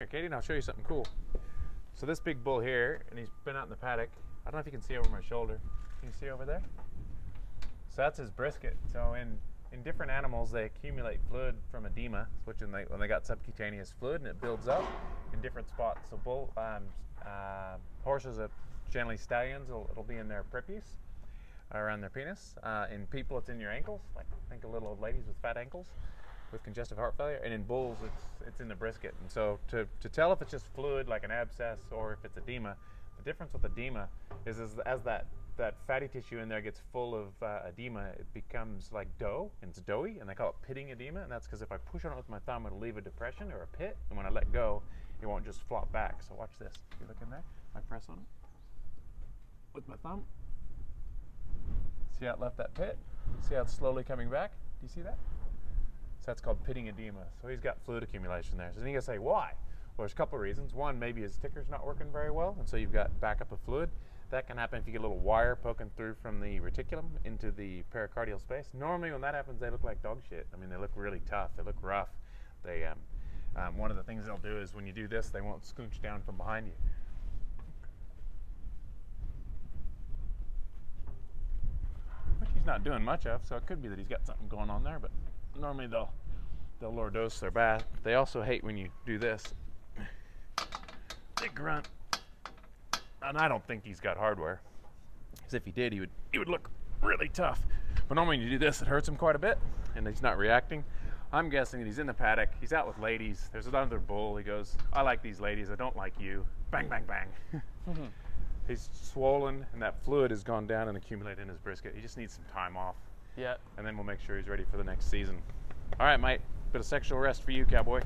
Here, Katie, and I'll show you something cool. So this big bull here, and he's been out in the paddock. I don't know if you can see over my shoulder. Can you see over there? So that's his brisket. So in in different animals, they accumulate fluid from edema, which when they when they got subcutaneous fluid, and it builds up in different spots. So bull um, uh, horses, are generally stallions, it'll, it'll be in their prepuce, around their penis. Uh, in people, it's in your ankles. Like think of little old ladies with fat ankles with congestive heart failure, and in bulls, it's it's in the brisket. And so to, to tell if it's just fluid like an abscess or if it's edema, the difference with edema is, is as that that fatty tissue in there gets full of uh, edema, it becomes like dough, and it's doughy, and they call it pitting edema, and that's because if I push on it with my thumb, it'll leave a depression or a pit, and when I let go, it won't just flop back. So watch this. You look in there. I press on it with my thumb. See how it left that pit? See how it's slowly coming back? Do you see that? That's called pitting edema. So he's got fluid accumulation there. So then you gotta say, why? Well, there's a couple of reasons. One, maybe his ticker's not working very well, and so you've got backup of fluid. That can happen if you get a little wire poking through from the reticulum into the pericardial space. Normally, when that happens, they look like dog shit. I mean, they look really tough. They look rough. They, um, um, one of the things they'll do is when you do this, they won't scooch down from behind you. Which he's not doing much of, so it could be that he's got something going on there. But normally they'll they'll lordosis their bath. They also hate when you do this. They grunt, and I don't think he's got hardware. Because if he did, he would he would look really tough. But normally when you do this, it hurts him quite a bit, and he's not reacting. I'm guessing that he's in the paddock. He's out with ladies. There's another bull. He goes, "I like these ladies. I don't like you." Bang, bang, bang. Mm-hmm. He's swollen, and that fluid has gone down and accumulated in his brisket. He just needs some time off Yeah. and then we'll make sure he's ready for the next season. All right, mate. Bit of sexual rest for you, cowboy.